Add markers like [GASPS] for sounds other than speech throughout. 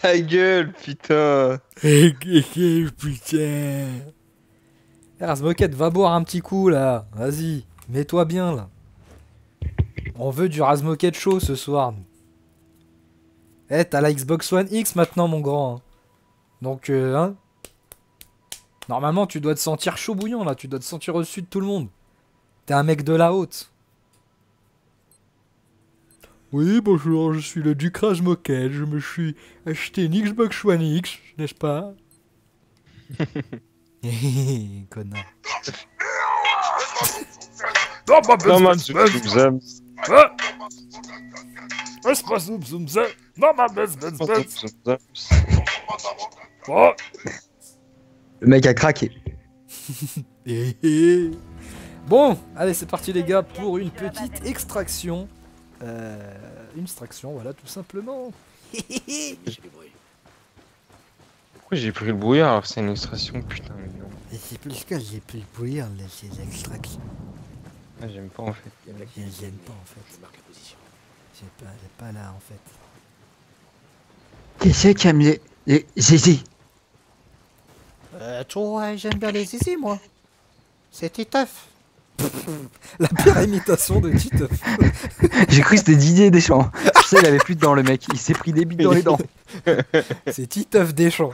Ta gueule, putain. [LAUGHS] putain. Razmoquette, va boire un petit coup là. Vas-y, mets-toi bien là. On veut du Razmoquette chaud ce soir. Eh, t'as la Xbox One X maintenant, mon grand. Donc, euh, hein. Normalement, tu dois te sentir chaud bouillant là. Tu dois te sentir au-dessus de tout le monde. T'es un mec de la haute. Oui, bonjour, je suis le duc Razmoquette. Je me suis acheté une Xbox One X, n'est-ce pas? [LAUGHS] Connard. Non, man, zoom, zoom, zoom, zoom. Le mec a craqué. bon, allez, c'est parti les gars pour une petite extraction. Euh, une extraction, voilà, tout simplement. Pourquoi j'ai pris le brouillard alors que c'est une extraction Putain, mais non. Et c'est plus que j'ai pu le bouillir, là, ces extractions. Ah, J'aime pas en fait. J'aime pas en fait. J'ai pas, j'ai pas là en fait. Qu'est-ce qui aime les, les zizi? Euh, tu vois, j'aime bien les zizi, moi. C'est Titeuf. [LAUGHS] La pire imitation de Titeuf. [LAUGHS] J'ai cru que c'était Didier Deschamps. Je sais, il avait plus de dents le mec. Il s'est pris des bites dans les dents. [LAUGHS] C'est Titeuf Deschamps.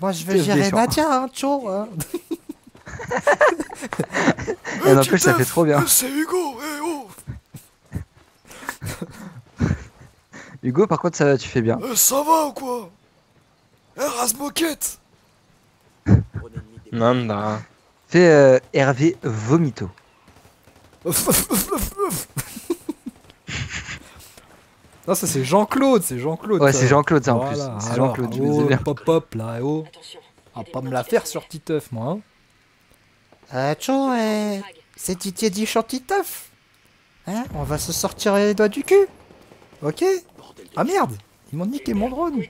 moi, je vais Titeuf gérer Deschamps. Nadia, hein, tcho. Hein. Et ça fait trop bien. C'est Hugo, eh oh Hugo, par contre, ça va, tu fais bien. Euh, Ça va ou quoi? Erasmoquette Nanda. Fais euh, Hervé Vomito. [LAUGHS] Non, ça c'est Jean-Claude, c'est Jean-Claude. Ouais, c'est Jean-Claude, ça en plus. Voilà, C'est Jean-Claude, je oh, bien. Pop pop là, oh. On va pas me la faire sur Titeuf, moi. Hein. Euh, eh, c'est Didier Dichon Titeuf. Hein On va se sortir les doigts du cul. Ok Ah merde Ils m'ont niqué mon drone.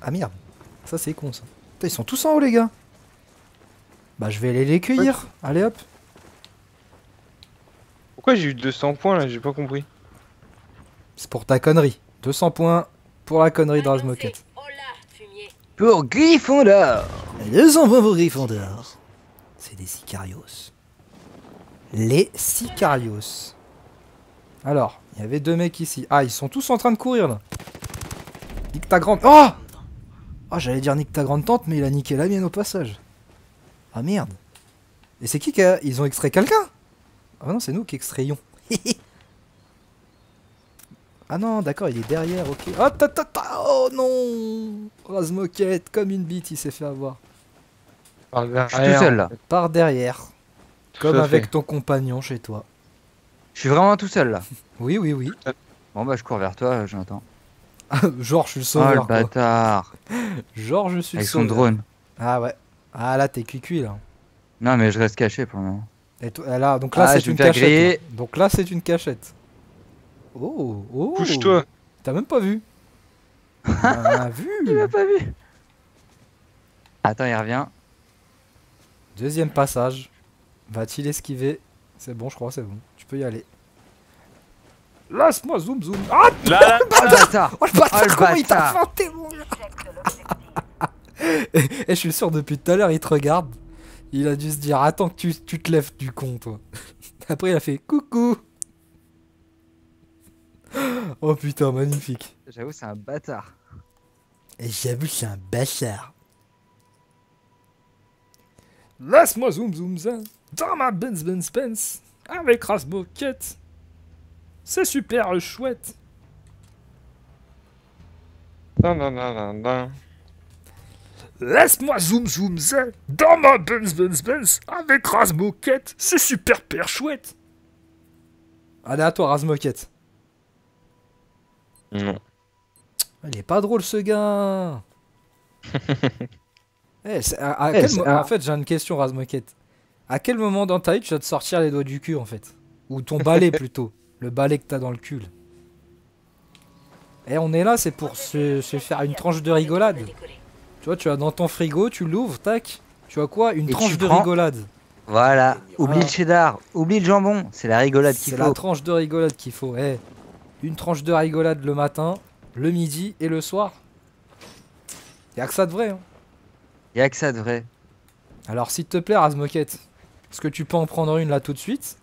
Ah merde. Ça c'est con ça. Putain, ils sont tous en haut les gars. Bah je vais aller les cueillir. Allez hop. Pourquoi j'ai eu 200 points là? J'ai pas compris. C'est pour ta connerie. 200 points pour la connerie d'Razmoquette. Pour Gryffondor 200 points pour Gryffondor. C'est des Sicarios. Les Sicarios. Alors, il y avait deux mecs ici. Ah, ils sont tous en train de courir là. Nique ta grande. Oh Ah, j'allais dire nique ta grande tante, mais il a niqué la mienne au passage. Ah merde. Et c'est qui qui a. Ils ont extrait quelqu'un? Ah non, c'est nous qui extrayons. [LAUGHS] ah non, d'accord, il est derrière, ok. Oh, ta, ta, ta, oh non Razmoquette, comme une bite, il s'est fait avoir. Par Je suis tout seul là. Par derrière. Tout Comme avec fait. ton compagnon chez toi. Je suis vraiment tout seul là. [LAUGHS] Oui, oui, oui. Bon bah je cours vers toi, Jonathan. [LAUGHS] Genre, je suis le Oh le sauveur. quoi. bâtard Genre, je suis Avec le son sauveur. drone. Ah ouais. Ah là, t'es cuicui là. Non mais je reste caché pour le moment. Et toi- là, donc là, Ah, c'est une cachette. griller. Donc là, c'est une cachette. Oh, oh. Couche-toi. T'as même pas vu. [LAUGHS] Ah, vu. [LAUGHS] Il m'a pas vu Attends, il revient. Deuxième passage. Va-t-il esquiver? C'est bon, je crois, c'est bon. Tu peux y aller. Laisse-moi zoom zoom. Ah Là, là, Oh le bâtard Oh le bâtard, Oh, le comment il t'a feinté mon gars [LAUGHS] Et je suis sûr depuis tout à l'heure il te regarde. Il a dû se dire attends que tu, tu te lèves du con toi. [LAUGHS] Après il a fait coucou. [GASPS] Oh putain magnifique. J'avoue, c'est un bâtard. Et j'avoue c'est un bâtard. Laisse-moi zoom zoom zoom dans ma Benz Benz Benz avec Rasmoquette. C'est super chouette. Dan, dan, dan, dan, dan. Laisse-moi zoom zoom zen dans ma Benz Benz Benz avec Razmoquette, c'est super père chouette. Allez à toi Razmoquette. Non. Il est pas drôle ce gars. [LAUGHS] Eh, c'est- à- à Eh, quel En fait j'ai une question Razmoquette. À quel moment dans ta vie tu vas te sortir les doigts du cul en fait? Ou ton balai [LAUGHS] plutôt. Le balai que t'as dans le cul. là. Eh on est là c'est pour se, se faire une tranche de rigolade. Tu vois, tu vas dans ton frigo, tu l'ouvres, tac. Tu vois quoi Une Et tranche de prends- rigolade. Voilà. Oublie Voilà. le cheddar. Oublie le jambon. C'est la rigolade qu'il C'est la faut. tranche de rigolade qu'il faut. Eh, une tranche de rigolade le matin, le midi et le soir. Y'a que ça de vrai. Hein. Y a que ça de vrai. Alors s'il te plaît, Razmoquette, est-ce que tu peux en prendre une là tout de suite?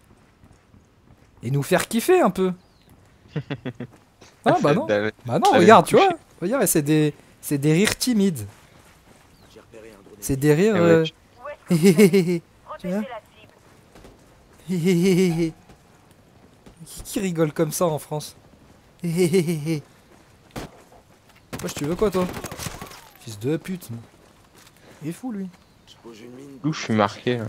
Et nous faire kiffer un peu [LAUGHS] Ah bah non, Bah, bah non, regarde, tu vois, regarde, c'est des, c'est des rires timides. J'ai repéré un drone. C'est des rires. Eh ouais, euh, [LAUGHS] tu- vois [LAUGHS] Qui qui rigole comme ça en France [LAUGHS] Wesh, tu veux quoi toi Fils de pute. Il est fou lui. Je pose une mine. D'où je suis marqué, là.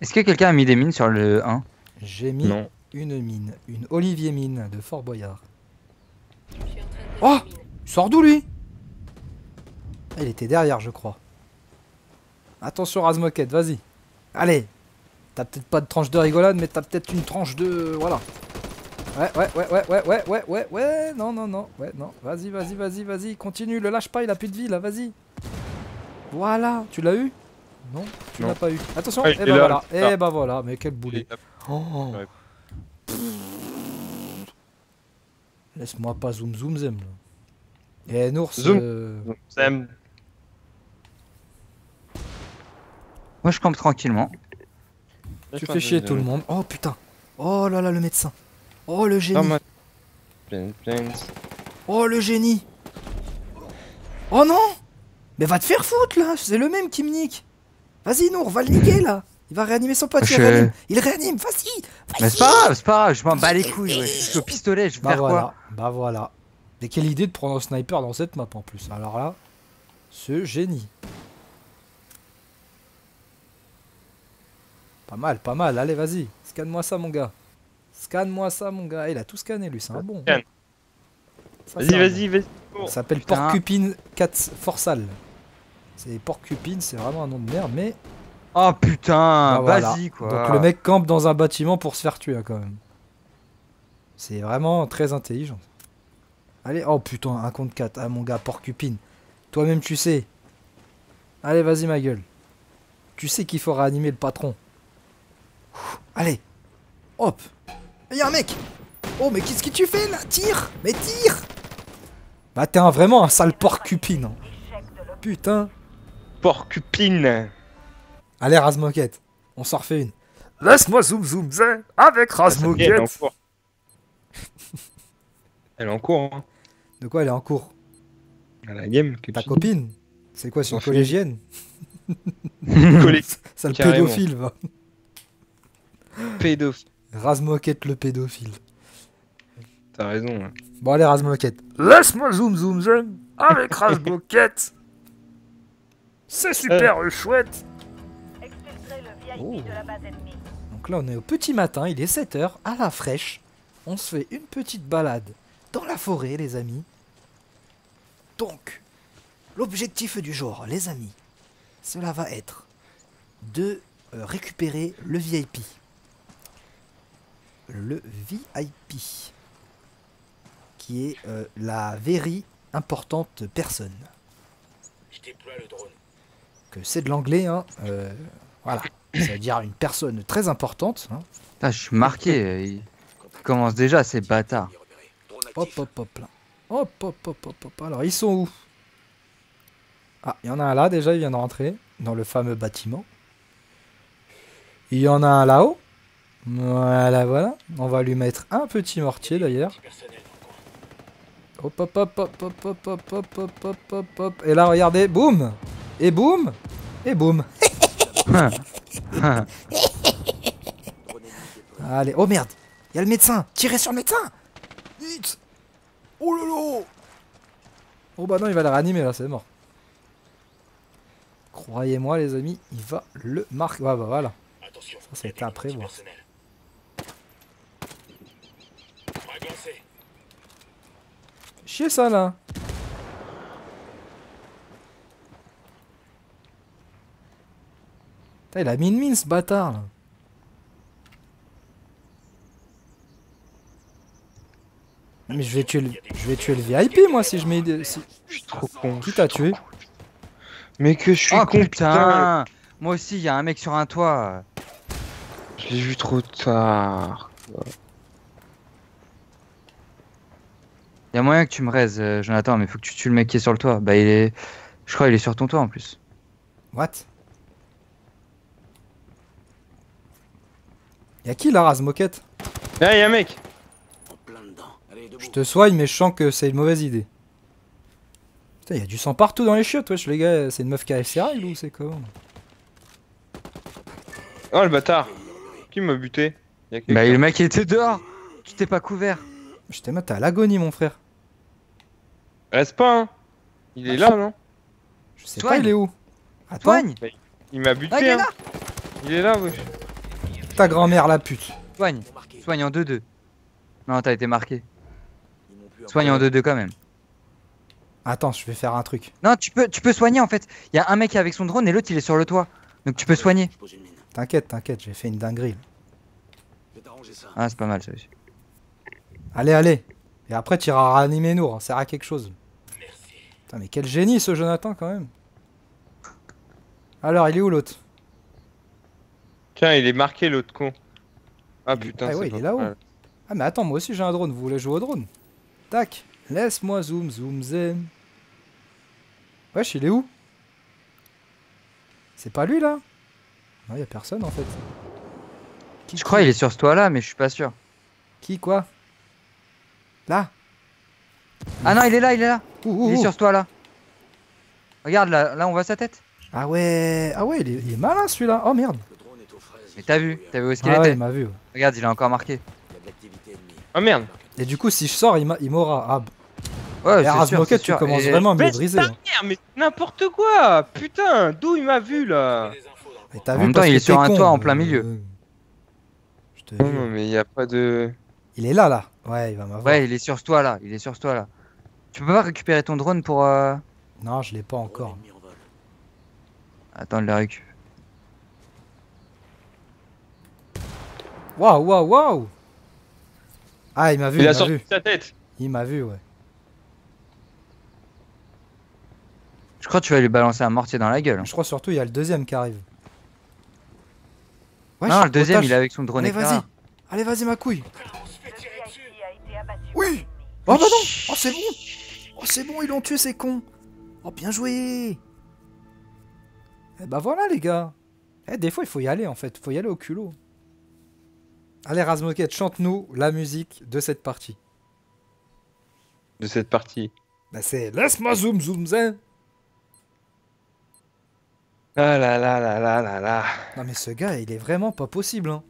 Est-ce que quelqu'un a mis des mines sur le 1 J'ai mis Non. une mine, une Olivier mine de Fort Boyard. Je suis en train de Oh. Il sort d'où lui? Ah, Il était derrière, je crois. Attention, Razmoquette, vas-y. Allez T'as peut-être pas de tranche de rigolade, mais t'as peut-être une tranche de. Voilà. Ouais, ouais, ouais, ouais, ouais, ouais, ouais, ouais, ouais, non, non, non, ouais, non. Vas-y, vas-y, vas-y, vas-y, continue, le lâche pas, il a plus de vie là, vas-y. Voilà, tu l'as eu? Non, tu l'as pas eu. Attention, Ah, et il bah est là, voilà, et putain. bah voilà, mais quel boulet. Oh. Laisse-moi pas zoom zoom zem. là. Eh Nours, Zoom. euh, Sam, Moi je campe tranquillement. tu fais chier tout le monde. Oh putain. Oh là là le médecin. Oh le génie. Oh le génie. Oh non. Mais va te faire foutre là. C'est le même qui me nique. Vas-y Nour, va le niquer là. Il va réanimer son pote. Il réanime. Il réanime. Vas-y. Mais c'est pas grave, c'est pas grave, je m'en bats les couilles. Ouais. Je suis au pistolet, je vais Bah faire voilà. quoi Bah voilà. Mais quelle idée de prendre un sniper dans cette map en plus. Alors là, ce génie. Pas mal, pas mal. Allez, vas-y. Scanne-moi ça, mon gars. Scanne-moi ça, mon gars. Il a tout scanné, lui. C'est un bon. Vas-y, vas-y, vas-y. Ça s'appelle. Porcupine 4 Forsal. C'est Porcupine, c'est vraiment un nom de merde, mais. Oh putain, Bah voilà. vas-y quoi. Donc le mec campe dans un bâtiment pour se faire tuer, quand même. C'est vraiment très intelligent. Allez, oh putain, un contre 4. Ah mon gars, Porcupine. Toi-même, tu sais. Allez, vas-y, ma gueule. Tu sais qu'il faut réanimer le patron. Allez. Hop. Il y a un mec. Oh, mais qu'est-ce que tu fais là? Tire Mais tire Bah, t'es un- vraiment un sale Porcupine. hein. Putain. Porcupine. Allez, Razmoquette. On s'en refait une. Laisse-moi zoom zoom zen avec Ah, est, Elle est en Razmoquette. cours. [LAUGHS] Elle est en cours, hein. De quoi elle est en cours? À la game. que Ta tu- copine? C'est quoi, Enfant. collégienne? Collé- Ça le pédophile va. Pédophile. Razmoquette le pédophile. T'as raison. hein. Bon allez Razmoquette. Laisse-moi zoom zoom zen avec Razmoquette. [LAUGHS] C'est super chouette. Exfiltrer le VIP Oh. de la base ennemie. Donc là on est au petit matin, il est 7h, à la fraîche. On se fait une petite balade dans la forêt les amis. Donc, l'objectif du jour les amis, cela va être de euh, récupérer le VIP. Le VIP. Qui est euh, la very importante personne. Je déploie le drone. Que c'est de l'anglais, hein. euh, voilà. Ça veut dire une personne très importante. hein. Putain, je suis marqué. Il commence déjà, ces bâtards. Hop, hop, hop, là. Hop, hop, hop, hop, hop. Alors, ils sont où? Ah, il y en a un là, déjà, il vient de rentrer. Dans le fameux bâtiment. Il y en a un là-haut. Voilà, voilà. On va lui mettre un petit mortier, d'ailleurs. Hop, hop, hop, hop, hop, hop, hop, hop, hop, hop, hop, hop. Et là, regardez, boum Et boum Et boum. Allez, oh merde Il y a le médecin Tirez sur le médecin Vite Oh lolo Oh bah non, il va le réanimer là, c'est mort. Croyez-moi les amis, il va le marquer. Ouais, bah voilà. Ça, il y a des après, petits voir. personnels. Bras glacé. Chier ça là Putain, il a mis une mine ce bâtard là. Mais je vais tuer le, je vais tuer le VIP moi si je mets... des- Si... Je suis trop con. Qui t'a tué? Mais que je suis Oh con, putain Moi aussi, il y a un mec sur un toit. Je l'ai vu trop tard. Y a moyen que tu me raises, euh, Jonathan, mais faut que tu tues le mec qui est sur le toit. Bah, il est. Je crois qu'il est sur ton toit en plus. What? Y'a qui là, rase moquette? Ah, y'a un mec. Je te soigne, mais je sens que c'est une mauvaise idée. Putain, y'a du sang partout dans les chiottes, wesh, les gars. C'est une meuf qui a ses règles ou c'est comment Oh le bâtard Qui m'a buté? Y'a quelqu'un. Bah, le mec était dehors Tu t'es pas couvert Je t'ai t'es à l'agonie, mon frère. Reste pas, hein Il est là, non Je sais pas, il est où Attends, Soigne Il m'a buté, Ah, il est hein là Il est là, wesh. ta grand-mère, la pute. Soigne. Soigne en 2-2. Non, t'as été marqué. Soigne en 2-2 quand même. Attends, je vais faire un truc. Non, tu peux, tu peux soigner en fait. Il y a un mec avec son drone et l'autre il est sur le toit. Donc tu peux soigner. T'inquiète, t'inquiète, j'ai fait une dinguerie. Ah, c'est pas mal ça aussi. Allez, allez. Et après, tu iras ranimer Nour, ça sert à quelque chose. Putain, mais quel génie ce Jonathan quand même. Alors, il est où l'autre? Tiens, il est marqué l'autre con. Ah putain, Ah c'est ouais, il pas est là-haut. Ah, mais attends, moi aussi j'ai un drone, vous voulez jouer au drone? Tac, laisse-moi zoom, zoom, zen. Wesh, il est où? C'est pas lui là? Non, y a personne en fait. Qui, Je crois il est sur ce toit là, mais je suis pas sûr. Qui, quoi? Là Ah non, il est là, il est là. Ouh, ouh, Il est ouh. sur ce toit là. Regarde là, là on voit sa tête. Ah ouais, ah ouais, il est, il est malin celui-là. Oh merde. Mais t'as vu, t'as vu où est-ce qu'il Ah ouais, était il m'a vu. ouais. Regarde, il a encore marqué. Il. Ah merde Et du coup, si je sors, il m'a- il m'aura. Ah, Ouais, et c'est sûr, c'est tu sûr. commences Et- vraiment à me briser. hein. Merde, mais n'importe quoi Putain, d'où il m'a vu là Mais t'as En vu même temps, il est sur un con, toit en plein milieu. euh, Je te Non, jure. mais y a pas de. Il est là, là. Ouais, il va m'avoir. Ouais, il est sur ce toit là. Il est sur ce toit là. Tu peux pas récupérer ton drone pour. euh, Non, je l'ai pas encore. Attends, le récup. Waouh, waouh, waouh Ah, il m'a vu, Il il, a m'a sorti vu. sa tête Il m'a vu, ouais. Je crois que tu vas lui balancer un mortier dans la gueule. Je crois surtout il y a le deuxième qui arrive. Ouais, non, je- le deuxième, otage. il est avec son drone Allez, vas-y. Allez, vas-y, ma couille. Oui Oh bah non Oh, c'est bon Oh, c'est bon, ils l'ont tué, ces cons Oh, bien joué Eh bah voilà, les gars. Eh, des fois, il faut y aller, en fait. faut y aller au culot. Allez, Razmoket, chante-nous la musique de cette partie. de cette partie. Bah, c'est Laisse-moi zoom, zoom, zen Ah là là là là là là. Non, mais ce gars, il est vraiment pas possible, hein.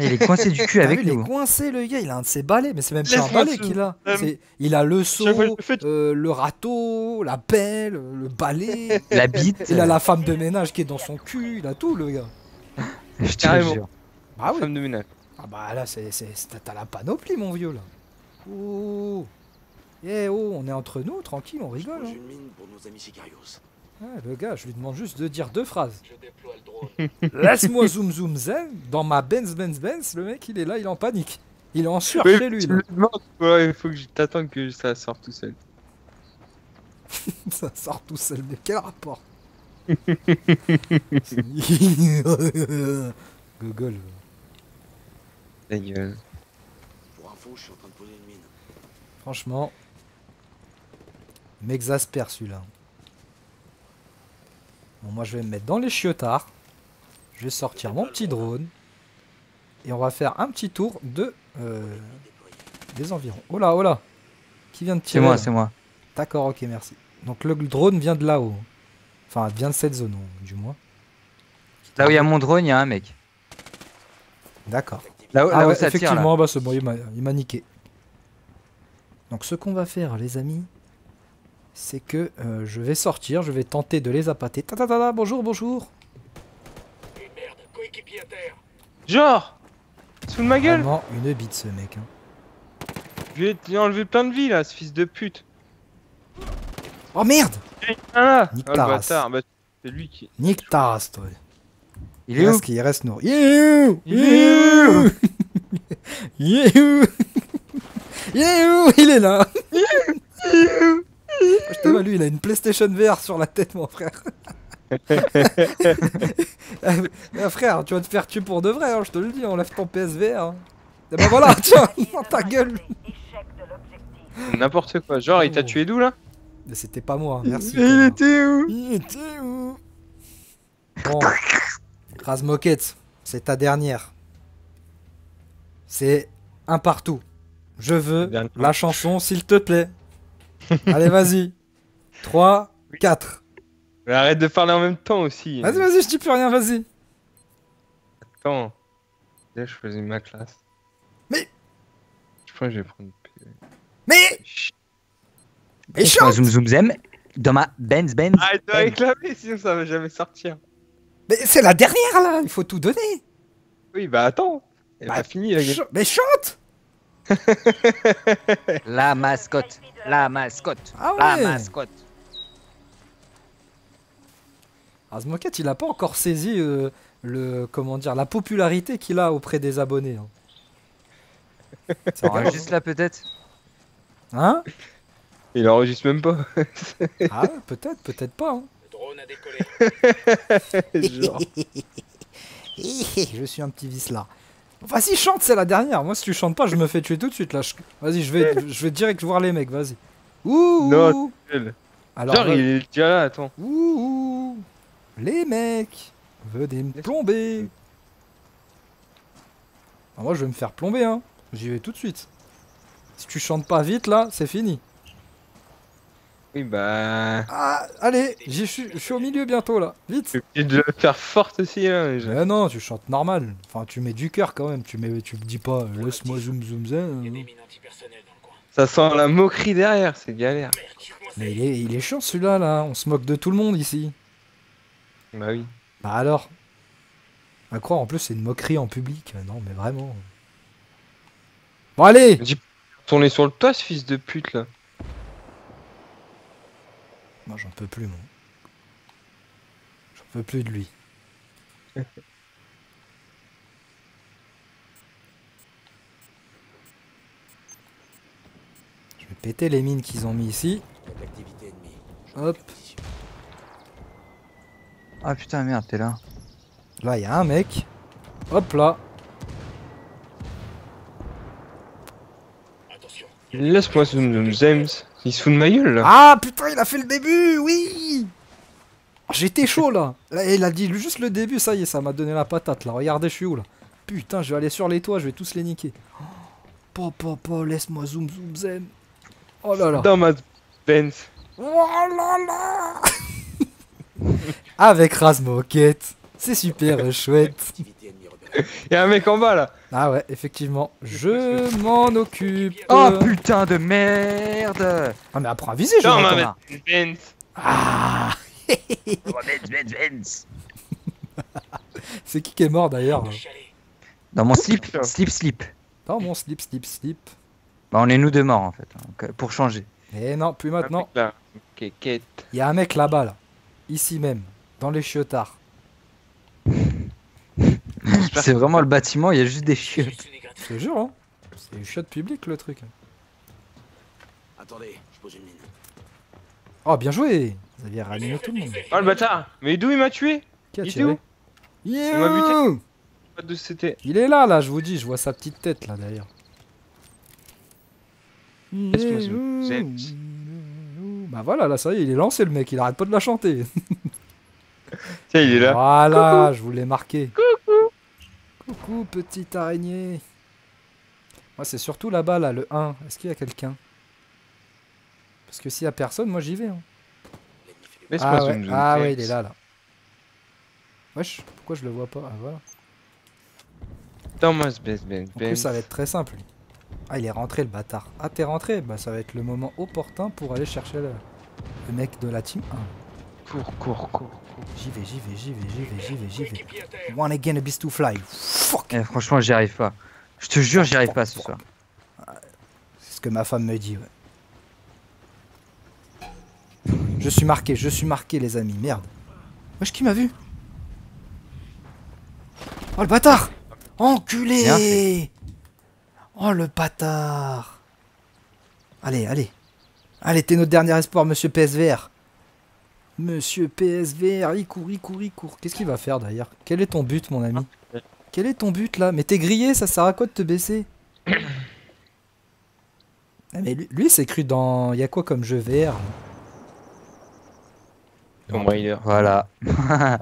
Il est coincé du cul avec vu, il nous. est coincé le gars, il a un de ses balais, mais c'est même pas un balai qu'il a. euh, il a le seau, euh, le râteau, la pelle, le balai. [LAUGHS] La bite. il a la femme de ménage qui est dans son cul, il a tout le gars. Je te Carrément. jure. Bah oui. Femme de ménage. Ah bah là, c'est, t'as la panoplie mon vieux là. Ouh. Eh oh, on est entre nous, tranquille, on rigole. hein. une mine pour nos amis Sicarios. Ouais, le gars, je lui demande juste de dire deux phrases. Je déploie le drone. [LAUGHS] Laisse-moi zoom zoom zen. Dans ma Benz Benz Benz, le mec il est là, il est en panique. Il est en sueur Oui, chez lui. tu là. me le demandes, ouais, il faut que je t'attende que ça sorte tout seul. [LAUGHS] Ça sort tout seul, mais quel rapport? [LAUGHS] Google. Ta gueule. Pour info, je suis en train de poser une mine. Franchement, m'exaspère celui-là. Bon, moi je vais me mettre dans les chiotards. Je vais sortir mon petit drone. Et on va faire un petit tour de euh, des environs. Oh là, oh là Qui vient de C'est tirer moi, là c'est moi. D'accord, ok, merci. Donc le drone vient de là-haut. Enfin, vient de cette zone, du moins. Là où il y a mon drone, il y a un mec. D'accord. Là où, Ah là où ouais, ça tire là. effectivement, bah c'est bon, il m'a- il m'a niqué. Donc ce qu'on va faire, les amis, c'est que euh, je vais sortir, je vais tenter de les appâter. Ta ta ta ta, bonjour, bonjour. Et merde, coéquipier à terre. Genre Sous ma gueule Vraiment une bite ce mec. hein. Je vais lui enlever plein de vie là, ce fils de pute. Oh merde Ah là Nique Oh le ta race. bâtard, bah, c'est lui qui. Nique ta race, toi. Il est où reste, qui- il reste nourri. Il est où? [LAUGHS] Il est où? Il est où? Il est où? Il est là Je te vois, lui, il a une PlayStation VR sur la tête, mon frère. [LAUGHS] Eh, frère, tu vas te faire tuer pour de vrai, hein, je te le dis, enlève ton PSVR. hein. Et bah voilà, [LAUGHS] tiens, dans ta gueule. N'importe quoi. Genre, il t'a tué d'où là? Mais c'était pas moi, merci. Il connard. était où? Il était où? Bon, Razmoket, c'est ta dernière. C'est un partout. Je veux la chanson, s'il te plaît. Allez, vas-y. 3, 4. Mais arrête de parler en même temps aussi. Vas-y, vas-y, je dis plus rien, vas-y. Attends. Là, je faisais ma classe. Mais- Je crois que je vais prendre. Mais chante zoom zoom zem. Dans ma Benz Benz. Arrête de réclamer, sinon ça va jamais sortir. Mais c'est la dernière là, il faut tout donner. Oui, bah attends. Elle Bah, a fini la game. Ch- mais chante [LAUGHS] La mascotte. La mascotte. Ah La mascotte. Razmoket, il a pas encore saisi euh, le comment dire la popularité qu'il a auprès des abonnés. Hein, [LAUGHS] Ça enregistre là peut-être Hein? Il enregistre même pas. Ah peut-être, peut-être pas. hein. Le drone a décollé. [LAUGHS] [LAUGHS] Genre. je suis un petit vice là. Vas-y, chante, c'est la dernière. Moi, si tu chantes pas, je me fais tuer tout de suite là. Je- Vas-y, je vais, je vais direct voir les mecs. Vas-y. Ouh. Non. Alors, Genre, va- il est déjà là, attends. ouh, ouh. Les mecs, venez me plomber. Ah, moi, je vais me faire plomber, hein. J'y vais tout de suite. Si tu chantes pas vite là, c'est fini. Oui, bah. Ah, allez, j'y suis, je suis au milieu bientôt là. Vite. Je de le faire forte aussi là. déjà. Mais non, tu chantes normal. Enfin, tu mets du cœur quand même. Tu mets, tu me dis pas, laisse-moi zoom zoom zoom. Ça sent la moquerie derrière, c'est galère. Mais il est, il est chiant celui-là là. On se moque de tout le monde ici. Bah oui. Bah alors. À croire en plus c'est une moquerie en public. Non mais vraiment. Bon allez. Est sur le toit, ce fils de pute là. Moi j'en peux plus moi. J'en peux plus de lui. [LAUGHS] Je vais péter les mines qu'ils ont mis ici. Hop. Ah putain, merde, t'es là. Là il y a un mec. Hop là. Attention. Laisse-moi ce James. Il se fout de ma gueule là. Ah putain il a fait le début Oui J'étais chaud là. Là, Il a dit juste le début, ça y est, ça m'a donné la patate là. Regardez, je suis où là Putain, je vais aller sur les toits, je vais tous les niquer. Oh, po, po, po, laisse-moi zoom zoom zen. Oh là là. Dans ma Benz. Oh là là Avec Razmoket. C'est super [LAUGHS] chouette. Ennemie repérée. Y'a un mec en bas là. Ah ouais, effectivement. Je m'en occupe. Oh putain de merde Ah mais apprends à viser, Dans Jonathan. ma Benz. Ah. [LAUGHS] C'est qui qui est mort d'ailleurs. Dans mon slip, slip, slip. Dans mon slip, slip, slip. Bah, on est nous deux morts en fait, donc, euh, pour changer. Eh non, plus maintenant. Quête. Il y a un mec là-bas, là. Ici même. Dans les chiotards. C'est vraiment le bâtiment, il y a juste des chiottes. Je te jure, hein. C'est une chiotte publique le truc. Attendez, je pose une mine. Oh, bien joué Vous aviez ranimé tout le monde. Oh le bâtard. Mais d'où il m'a tué? Qui a Il tiré? Il m'a buté. Il est là, là, je vous dis. Je vois sa petite tête, là, où? Bah voilà, là, ça y est, il est lancé, le mec. Il arrête pas de la chanter. [LAUGHS] Tiens, il est là. Voilà, je vous l'ai marqué. Coucou Coucou, petite araignée. Moi, c'est surtout là-bas, là, le 1. Est-ce qu'il y a quelqu'un? Parce que s'il y a personne, moi, j'y vais. hein. Ah, ouais, ah ouais, il est là, là. Wesh, pourquoi je le vois pas? Ah, voilà. Ma Benz, Benz, En plus, ça va être très simple. lui. Ah, il est rentré, le bâtard. Ah, t'es rentré? Bah, ça va être le moment opportun pour aller chercher le, le mec de la team 1. Cours, cours, cours. J'y vais, j'y vais, j'y vais, j'y vais, j'y vais, j'y vais. One again, a beast to fly. Fuck Eh, franchement, j'y arrive pas. Je te jure, j'y arrive pas ce soir. C'est ce que ma femme me dit, ouais. Je suis marqué, je suis marqué, les amis. Merde. Wesh, qui m'a vu? Oh, le bâtard Enculé. Oh, le bâtard Allez, allez. Allez, t'es notre dernier espoir, monsieur PSVR. Monsieur PSVR, il court, il court, il court. Qu'est-ce qu'il va faire d'ailleurs? Quel est ton but, mon ami? Quel est ton but là? Mais t'es grillé, ça sert à quoi de te baisser? [COUGHS] Ah, Mais lui, lui c'est cru dans. Il y a quoi comme jeu VR Tomb Raider. Voilà. [LAUGHS]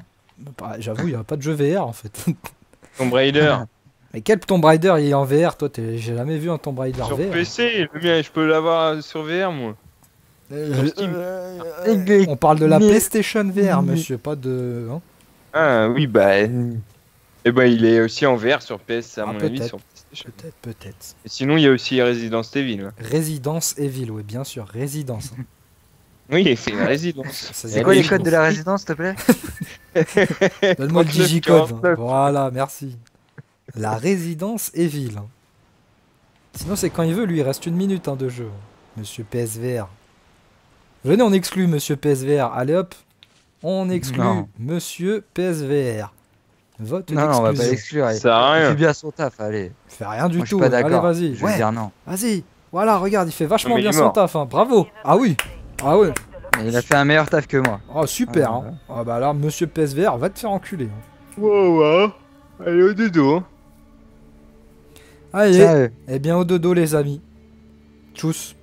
Bah, J'avoue, il n'y a pas de jeu VR en fait. [LAUGHS] Tomb Raider. [LAUGHS] Mais quel Tomb Raider il est en VR Toi, t'es- j'ai jamais vu un Tomb Raider sur VR. PC, le mien, je peux l'avoir sur VR, moi. Euh, sur Steam. euh, on parle de la PlayStation VR, monsieur, pas de. hein Ah oui, bah. Et ben, il est aussi en VR sur PS, à Ah, mon avis, peut-être. sur peut-être, peut-être. Et sinon, il y a aussi Resident Evil. hein. Résidence Evil, oui, bien sûr, résidence. hein. [LAUGHS] Oui, c'est une résidence. C'est quoi les codes de la résidence, s'il te plaît [LAUGHS] Donne-moi le 39, digicode. 49. Voilà, merci. La résidence Evil. hein. Sinon, c'est quand il veut, lui, il reste une minute hein, de jeu. Monsieur PSVR. Venez, on exclut Monsieur PSVR. Allez hop, on exclut Non. Monsieur PSVR. Vote Non, non, on va pas d'exclusion. l'exclure. Ça Il sert à il fait rien. bien son taf, allez. Il fait rien du Moi, je suis tout. pas Allez, vas-y. Je vais Ouais, dire non. vas-y. Voilà, regarde, il fait vachement bien son taf. hein. Bravo. Ah oui. Ah ouais. Il a fait un meilleur taf que moi. Oh, super. Ah, hein. Ah bah alors, Monsieur PSVR va te faire enculer. hein. Wow, wow. Allez au dodo. Allez. Tiens, euh, Eh bien, au dodo, les amis. Tchuss.